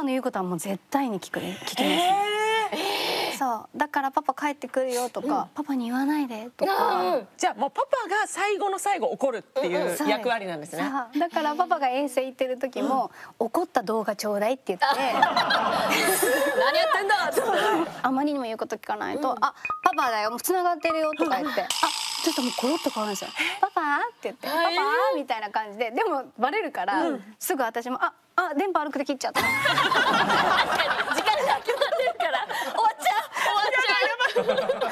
パの言うことはもう絶対に聞くね聞きます、そう。だからパパ帰ってくるよとか、パパに言わないでとか、じゃあもうパパが最後の最後怒るっていう役割なんですね。そう。だからパパが遠征行ってる時も、怒った動画ちょうだいって言って。何やってんだ。っ てあまりにも言うこと聞かないと「あパパだよもう繋がってるよ」とか言って「あちょっともうコロッと変わるんですよ「パパ?」って言って「パパ?」みたいな感じで。でもバレるから、すぐ私も「ああ電波悪くて切っちゃった」時間が決まってるから。終わっちゃう。終わっちゃう